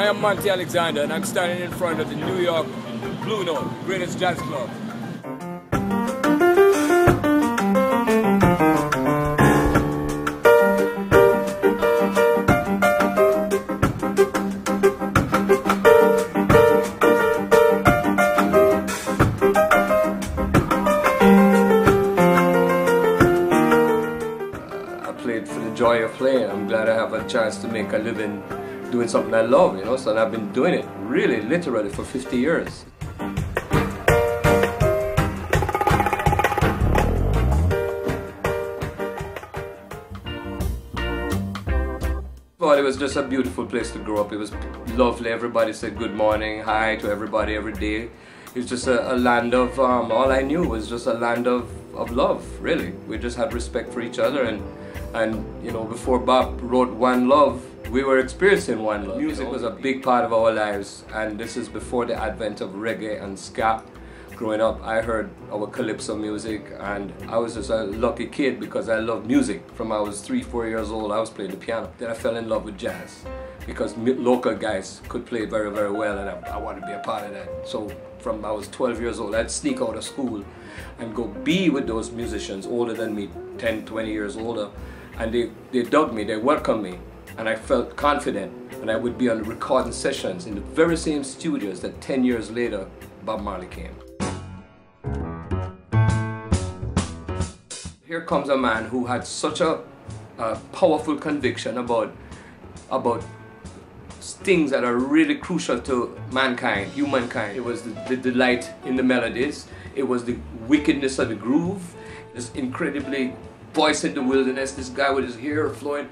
I am Monty Alexander and I'm standing in front of the New York Blue Note, greatest jazz club. I played for the joy of playing. I'm glad I have a chance to make a living doing something I love, you know. So I've been doing it really, literally for 50 years. Well, it was just a beautiful place to grow up. It was lovely. Everybody said good morning, hi to everybody every day. It was just a, a land of, um, all I knew was just a land of, of love, really. We just had respect for each other and, and you know, before Bob wrote One Love, we were experiencing One Love. Music was a big part of our lives and this is before the advent of reggae and ska. Growing up, I heard our calypso music and I was just a lucky kid because I loved music. From I was three, four years old, I was playing the piano. Then I fell in love with jazz because local guys could play very, very well and I, I wanted to be a part of that. So from I was 12 years old, I'd sneak out of school and go be with those musicians older than me, 10, 20 years older. And they, they dug me, they welcomed me and I felt confident and I would be on recording sessions in the very same studios that 10 years later Bob Marley came. Here comes a man who had such a, a powerful conviction about, about things that are really crucial to mankind, humankind. It was the, the delight in the melodies, it was the wickedness of the groove, this incredibly voice in the wilderness, this guy with his hair flowing.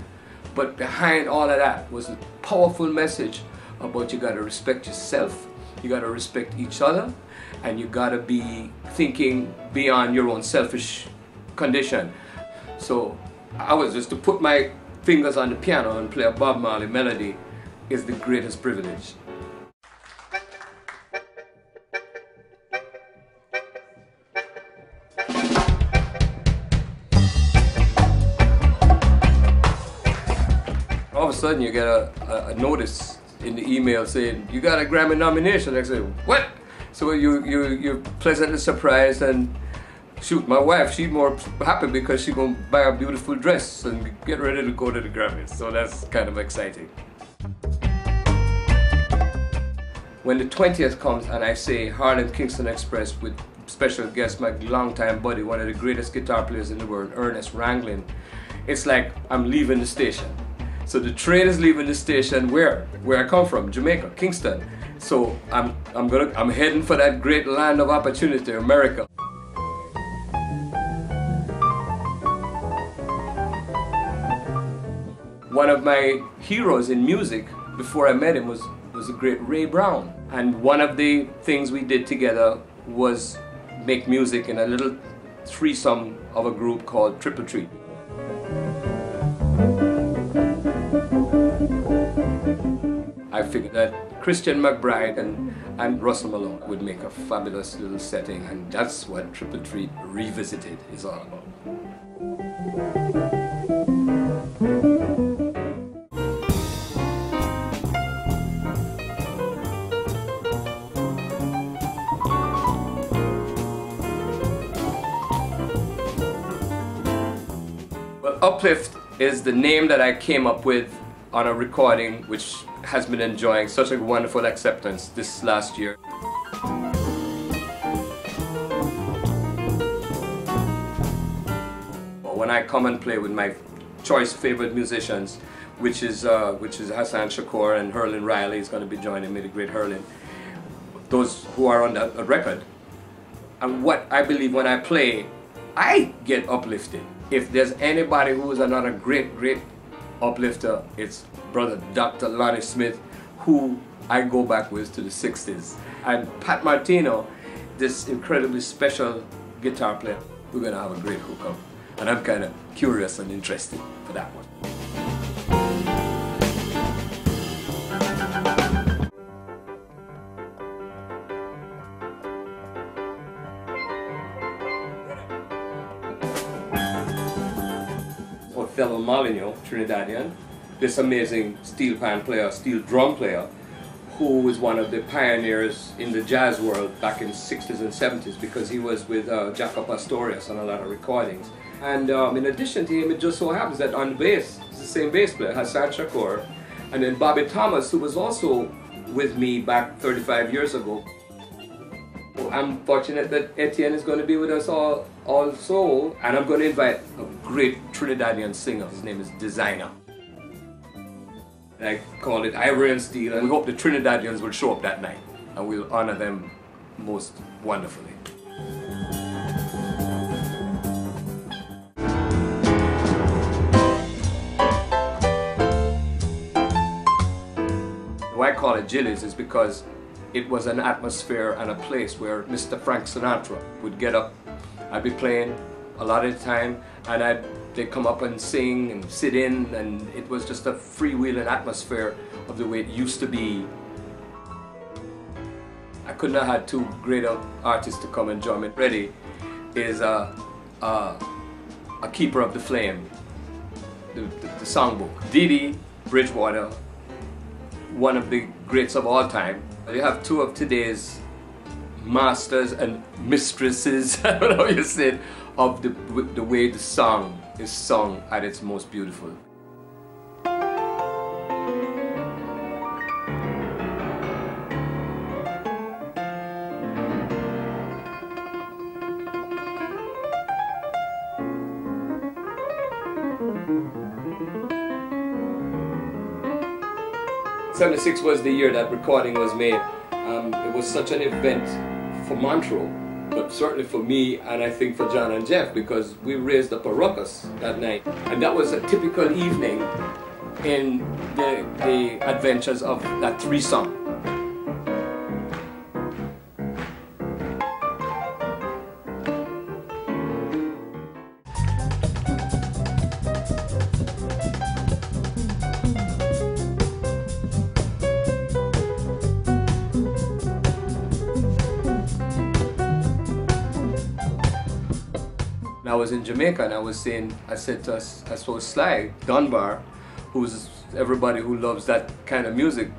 But behind all of that was a powerful message about you gotta respect yourself, you gotta respect each other, and you gotta be thinking beyond your own selfish condition. So I was just to put my fingers on the piano and play a Bob Marley melody is the greatest privilege. Sudden you get a, a, a notice in the email saying you got a Grammy nomination. I say, what? So you you you're pleasantly surprised and shoot, my wife, she's more happy because she gonna buy a beautiful dress and get ready to go to the Grammys. So that's kind of exciting. When the 20th comes and I say Harlem Kingston Express with special guest, my longtime buddy, one of the greatest guitar players in the world, Ernest Ranglin, it's like I'm leaving the station. So the train is leaving the station where? Where I come from, Jamaica, Kingston. So I'm I'm gonna I'm heading for that great land of opportunity, America. One of my heroes in music before I met him was was the great Ray Brown. And one of the things we did together was make music in a little threesome of a group called Triple Treat. That Christian McBride and, and Russell Malone would make a fabulous little setting, and that's what Triple Treat Revisited is all about. Well, Uplift is the name that I came up with on a recording which has been enjoying such a wonderful acceptance this last year. When I come and play with my choice favorite musicians, which is uh, which is Hassan Shakur and Herlin Riley is going to be joining me, the great Herlin. Those who are on the record, and what I believe when I play, I get uplifted. If there's anybody who is another great, great uplifter, it's brother Dr. Lonnie Smith, who I go back with to the 60s. And Pat Martino, this incredibly special guitar player. We're gonna have a great hookup. And I'm kind of curious and interested for that one. Othello Molineaux, Trinidadian, this amazing steel pan player, steel drum player, who was one of the pioneers in the jazz world back in the 60s and 70s because he was with uh, Jaco Pastorius on a lot of recordings. And um, in addition to him, it just so happens that on bass, it's the same bass player, Hassan Shakur, and then Bobby Thomas, who was also with me back 35 years ago. I'm fortunate that Etienne is going to be with us all also, and I'm going to invite a great Trinidadian singer. His name is Designer. I call it Ivory and Steel, and we hope the Trinidadians will show up that night, and we'll honor them most wonderfully. Why I call it Jilly's is because it was an atmosphere and a place where Mr. Frank Sinatra would get up. I'd be playing a lot of the time and I'd, they'd come up and sing and sit in and it was just a freewheeling atmosphere of the way it used to be. I couldn't have had two greater artists to come and join me. Freddy is a, a, a keeper of the flame, the, the, the songbook. Dee Dee Bridgewater, one of the greats of all time, you have two of today's masters and mistresses, I don't know you said, of the, the way the song is sung at its most beautiful. 76 was the year that recording was made. Um, it was such an event for Montreux, but certainly for me and I think for John and Jeff because we raised up a ruckus that night. And that was a typical evening in the, the adventures of that threesome. '" I was in Jamaica and I was saying, I said to us, I saw Sly Dunbar, who's everybody who loves that kind of music,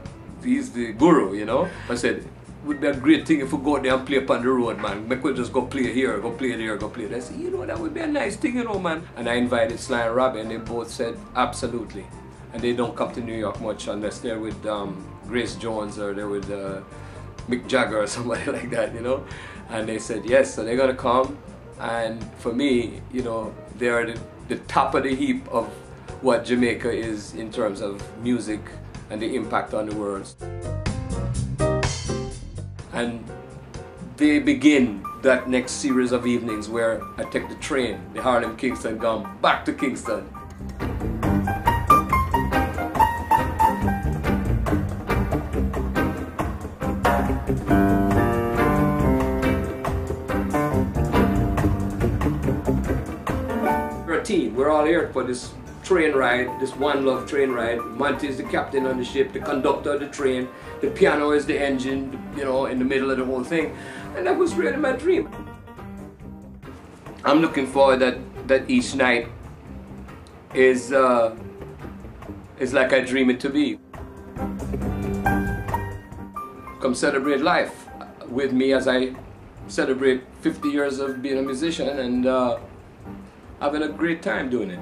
he's the guru, you know? I said, would be a great thing if we go out there and play up on the road, man. We just go play here, go play there, go play there. I said, you know, that would be a nice thing, you know, man. And I invited Sly and Robbie, and they both said, absolutely. And they don't come to New York much unless they're with um, Grace Jones or they're with uh, Mick Jagger or somebody like that, you know? And they said, yes, so they're gonna come. And for me, you know, they are the, the top of the heap of what Jamaica is in terms of music and the impact on the world. And they begin that next series of evenings where I take the train, the Harlem Kingston, gone back to Kingston. We're all here for this train ride, this one love train ride. Monty is the captain on the ship, the conductor of the train, the piano is the engine, you know, in the middle of the whole thing. And that was really my dream. I'm looking forward that, that each night is, uh, is like I dream it to be. Come celebrate life with me as I celebrate 50 years of being a musician and uh, having a great time doing it.